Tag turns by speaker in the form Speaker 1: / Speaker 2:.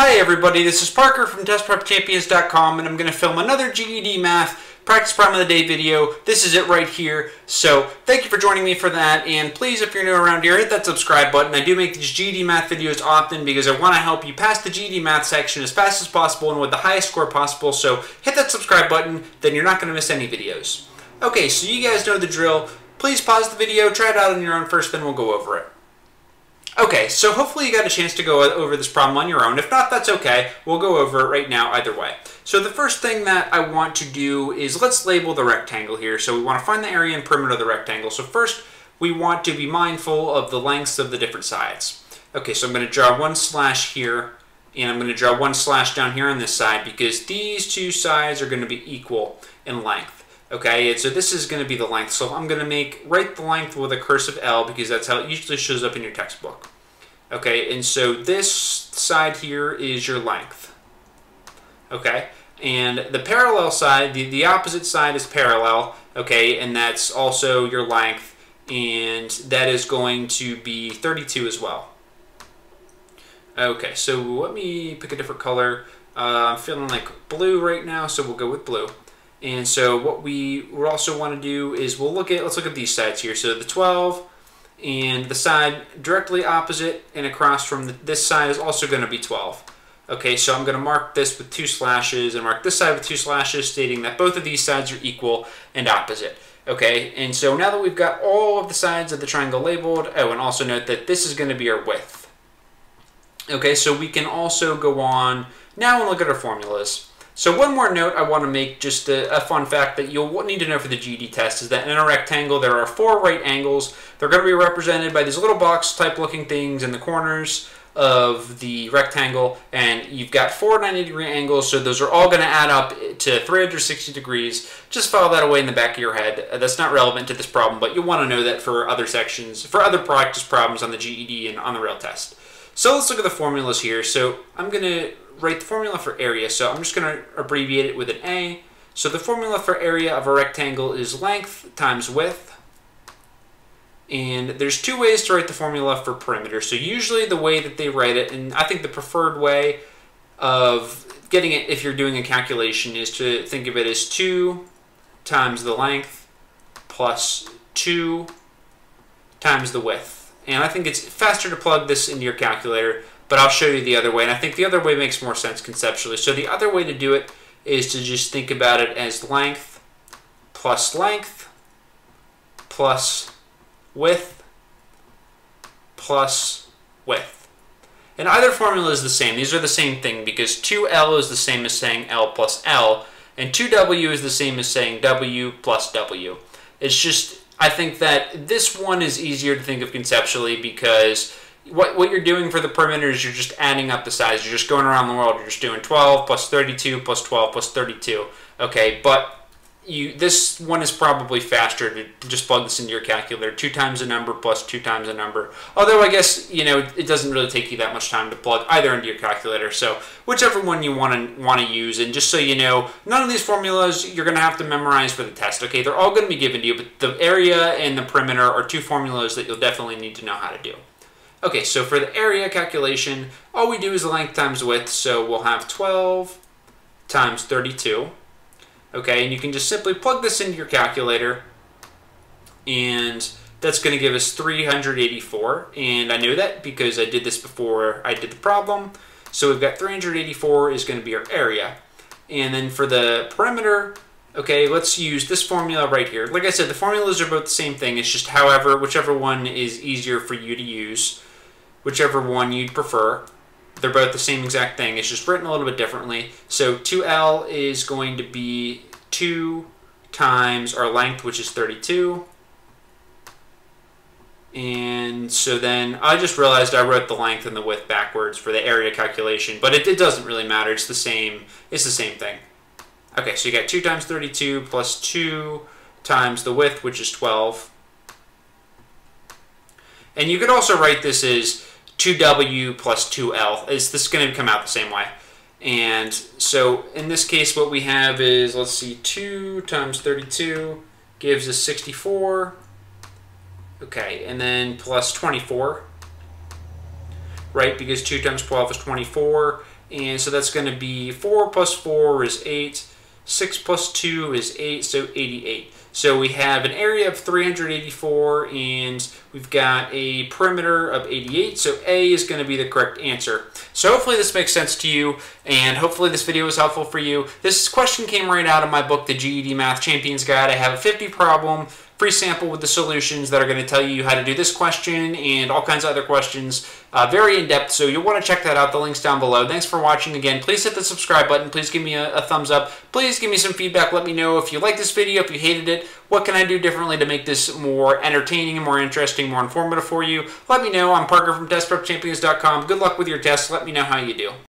Speaker 1: Hi everybody, this is Parker from TestPrepChampions.com and I'm going to film another GED Math Practice Problem of the Day video. This is it right here. So thank you for joining me for that and please if you're new around here hit that subscribe button. I do make these GED Math videos often because I want to help you pass the GED Math section as fast as possible and with the highest score possible. So hit that subscribe button then you're not going to miss any videos. Okay, so you guys know the drill. Please pause the video, try it out on your own first, then we'll go over it. Okay, so hopefully you got a chance to go over this problem on your own. If not, that's okay. We'll go over it right now either way. So the first thing that I want to do is let's label the rectangle here. So we want to find the area and perimeter of the rectangle. So first, we want to be mindful of the lengths of the different sides. Okay, so I'm going to draw one slash here, and I'm going to draw one slash down here on this side because these two sides are going to be equal in length. Okay, and so this is going to be the length. So I'm going to make, write the length with a cursive L because that's how it usually shows up in your textbook. Okay, and so this side here is your length. Okay, and the parallel side, the, the opposite side is parallel. Okay, and that's also your length. And that is going to be 32 as well. Okay, so let me pick a different color. Uh, I'm feeling like blue right now, so we'll go with blue. And so what we also want to do is we'll look at, let's look at these sides here. So the 12 and the side directly opposite and across from the, this side is also going to be 12. Okay, so I'm going to mark this with two slashes and mark this side with two slashes stating that both of these sides are equal and opposite. Okay, and so now that we've got all of the sides of the triangle labeled, oh, and also note that this is going to be our width. Okay, so we can also go on now and look at our formulas. So one more note I want to make, just a, a, fun fact that you'll need to know for the GED test is that in a rectangle there are four right angles. They're going to be represented by these little box type looking things in the corners of the rectangle and you've got four 90 degree angles so those are all going to add up to 360 degrees. Just file that away in the back of your head. Uh, that's not relevant to this problem but you'll want to know that for other sections, for other practice problems on the GED and on the real test. So let's look at the formulas here. So I'm going to write the formula for area. So I'm just going to abbreviate it with an A. So the formula for area of a rectangle is length times width. And there's two ways to write the formula for perimeter. So usually the way that they write it, and I think the preferred way of getting it if you're doing a calculation is to think of it as 2 times the length plus 2 times the width. And I think it's faster to plug this into your calculator but I'll show you the other way. And I think the other way makes more sense conceptually. So the other way to do it is to just think about it as length plus length plus width plus width. And either formula is the same. These are the same thing because 2L is the same as saying L plus L, and 2W is the same as saying W plus W. It's just, I think that this one is easier to think of conceptually because what, what you're doing for the perimeter is you're just adding up the size. You're just going around the world. You're just doing 12 plus 32 plus 12 plus 32. Okay, but you this one is probably faster to just plug this into your calculator. Two times a number plus two times a number. Although I guess you know it doesn't really take you that much time to plug either into your calculator. So whichever one you want to want to use. And just so you know, none of these formulas you're going to have to memorize for the test. Okay, they're all going to be given to you, but the area and the perimeter are two formulas that you'll definitely need to know how to do. Okay, so for the area calculation, all we do is length times width, so we'll have 12 times 32. Okay, and you can just simply plug this into your calculator, and that's going to give us 384. And I know that because I did this before I did the problem. So we've got 384 is going to be our area. And then for the perimeter, okay, let's use this formula right here. Like I said, the formulas are both the same thing. It's just however, whichever one is easier for you to use whichever one you'd prefer. They're both the same exact thing. It's just written a little bit differently. So 2L is going to be 2 times our length, which is 32. And so then I just realized I wrote the length and the width backwards for the area calculation, but it, it doesn't really matter. It's the same. It's the same thing. Okay, so you got 2 times 32 plus 2 times the width, which is 12. And you could also write this as 2W plus 2L. Is this going to come out the same way? And so in this case, what we have is, let's see, 2 times 32 gives us 64. Okay, and then plus 24, right? Because 2 times 12 is 24. And so that's going to be 4 plus 4 is 8. 6 plus 2 is 8, so 88. So we have an area of 384 and we've got a perimeter of 88. So A is going to be the correct answer. So hopefully this makes sense to you and hopefully this video was helpful for you. This question came right out of my book, The GED Math Champions Guide. I have a 50 problem free sample with the solutions that are going to tell you how to do this question and all kinds of other questions. Uh, very in-depth, so you'll want to check that out. The link's down below. Thanks for watching again. Please hit the subscribe button. Please give me a, a thumbs up. Please give me some feedback. Let me know if you like this video, if you hated it. What can I do differently to make this more entertaining more interesting, more informative for you? Let me know. I'm Parker from TestPrepChampions.com. Good luck with your tests. Let me know how you do.